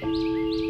Música